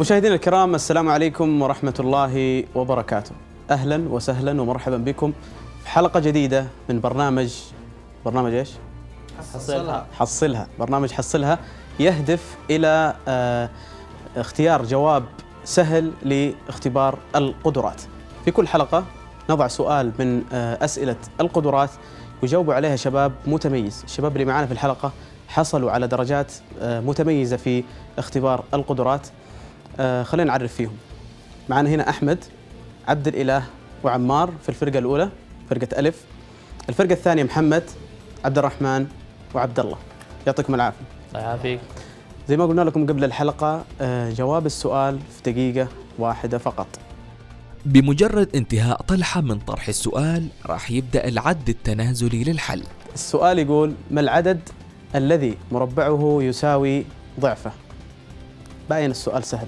مشاهدينا الكرام السلام عليكم ورحمة الله وبركاته. أهلا وسهلا ومرحبا بكم في حلقة جديدة من برنامج برنامج إيش؟ حصلها. حصلها. برنامج حصلها يهدف إلى آه، اختيار جواب سهل لاختبار القدرات. في كل حلقة نضع سؤال من آه، أسئلة القدرات ويجاوبوا عليها شباب متميز. الشباب اللي معنا في الحلقة حصلوا على درجات آه، متميزة في اختبار القدرات. آه، خلينا نعرف فيهم. معنا هنا أحمد عبد الإله وعمار في الفرقة الأولى فرقة ألف. الفرقة الثانية محمد عبد الرحمن وعبد الله. يعطيكم العافية. الله يعافيك. زي ما قلنا لكم قبل الحلقة آه، جواب السؤال في دقيقة واحدة فقط. بمجرد انتهاء طلحة من طرح السؤال راح يبدأ العد التنازلي للحل. السؤال يقول ما العدد الذي مربعه يساوي ضعفه؟ بأين السؤال سهل؟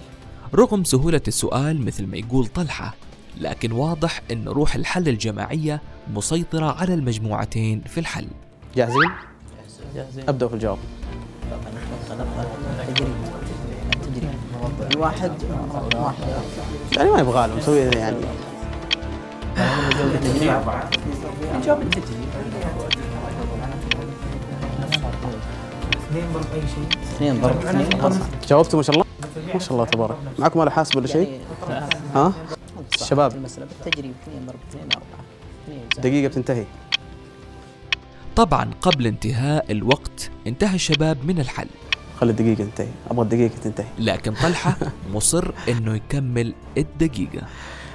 رغم سهولة السؤال مثل ما يقول طلحة لكن واضح أن روح الحل الجماعية مسيطرة على المجموعتين في الحل. جاهزين؟ جاهزين أبدأوا في الجواب. الواحد واحد يعني ما يبغى له مسوي يعني. اثنين ضرب اثنين أربعة. جاوبتوا ما شاء الله؟ ما شاء الله تبارك. معكم ولا حاسب ولا شيء؟ ها؟ الشباب. ضرب. دقيقة بتنتهي. طبعا قبل انتهاء الوقت انتهى الشباب من الحل. خلي الدقيقة تنتهي. أبغى الدقيقة تنتهي. لكن طلحة مصر أنه يكمل الدقيقة.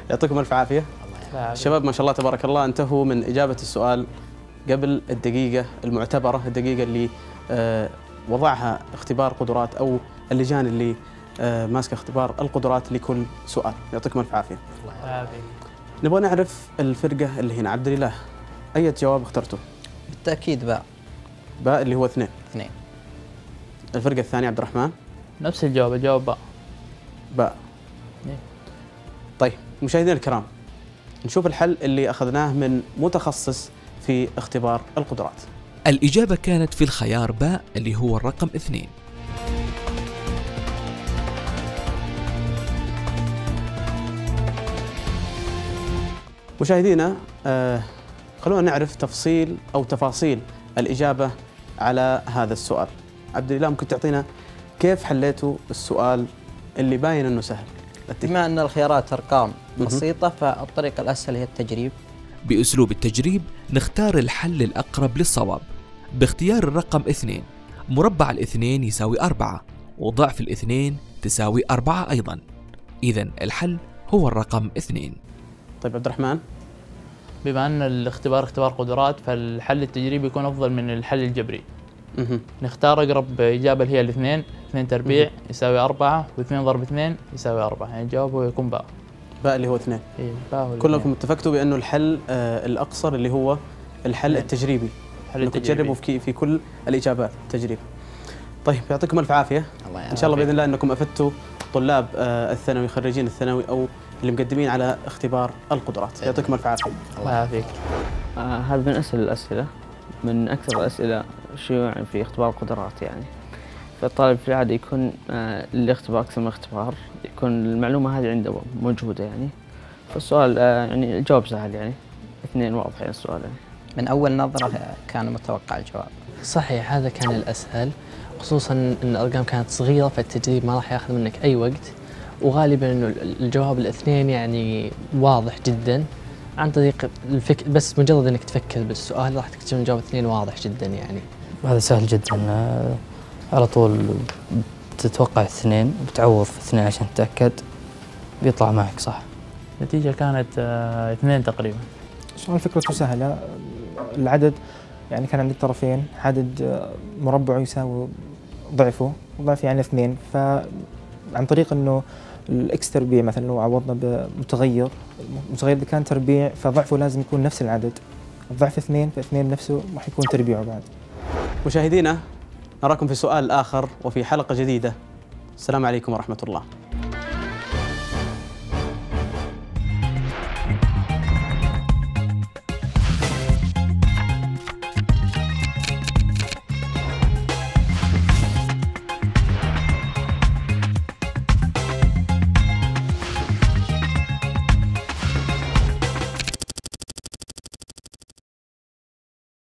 يعطيكم ألف عافية. الشباب ما شاء الله تبارك الله انتهوا من إجابة السؤال قبل الدقيقة المعتبرة الدقيقة اللي آه، وضعها اختبار قدرات أو اللجان اللي آه، ماسكة اختبار القدرات لكل سؤال. يعطيكم ألف عافية. الله يعافيك. نبغى نعرف الفرقة اللي هنا. عبد الإله أي جواب اخترته؟ بالتأكيد باء. باء اللي هو اثنين. اثنين. الفرقة الثانية عبد الرحمن؟ نفس الجواب الجواب باء. باء. إيه. طيب مشاهدينا الكرام نشوف الحل اللي أخذناه من متخصص في اختبار القدرات. الإجابة كانت في الخيار باء اللي هو الرقم اثنين. مشاهدينا آه خلونا نعرف تفصيل أو تفاصيل الإجابة على هذا السؤال. عبد الإله ممكن تعطينا كيف حليتوا السؤال اللي باين إنه سهل؟ بما أن الخيارات أرقام. بسيطة فالطريقة الأسهل هي التجريب بأسلوب التجريب نختار الحل الأقرب للصواب باختيار الرقم اثنين مربع الاثنين يساوي أربعة وضعف الاثنين تساوي أربعة أيضا إذا الحل هو الرقم اثنين طيب عبد الرحمن بما أن الاختبار اختبار قدرات فالحل التجريبي يكون أفضل من الحل الجبري مهم. نختار أقرب إجابة اللي هي الاثنين اثنين تربيع يساوي أربعة واثنين ضرب اثنين يساوي أربعة يعني الجواب هو يكون باء باء اللي هو اثنين. إيه باء هو كلكم. اتفقتوا بأنه الحل آه الأقصر اللي هو الحل اثنين. التجريبي. الحل التجريبي تجربوا في في كل الإجابات تجريب. طيب يعطيكم ألف عافية. الله إن شاء الله بإذن الله إنكم أفدتوا طلاب آه الثانوي خريجين الثانوي أو اللي مقدمين على اختبار القدرات. يعطيكم الف عافية. الله يعافيك. آه هذا من أسهل الأسئلة من أكثر الأسئلة شيوعا في اختبار القدرات يعني. فالطالب في العادة يكون آه الاختبار أكثر من اختبار يكون المعلومة هذه عنده موجودة يعني. فالسؤال آه يعني الجواب سهل يعني اثنين واضح يعني السؤال يعني من أول نظرة كان متوقع الجواب. صحيح هذا كان الأسهل خصوصا أن الأرقام كانت صغيرة فالتجريب ما راح ياخذ منك أي وقت. وغالبا أنه الجواب الاثنين يعني واضح جدا عن طريق الفك... بس مجرد أنك تفكر بالسؤال راح تكتشف أن الجواب اثنين واضح جدا يعني. هذا سهل جدا. آه، على طول تتوقع اثنين بتعوض في اثنين عشان تتأكد بيطلع معك صح؟ النتيجة كانت آه، اثنين تقريبا. السؤال فكرته سهلة؟ العدد يعني كان عندك طرفين عدد آه، مربعه يساوي ضعفه ضعف يعني اثنين. فعن طريق إنه الإكس تربيع مثلا لو عوضنا بمتغير المتغير إذا كان تربيع فضعفه لازم يكون نفس العدد. الضعف اثنين فاثنين نفسه راح يكون تربيعه بعد. مشاهدينا نراكم في سؤال آخر وفي حلقة جديدة. السلام عليكم ورحمة الله.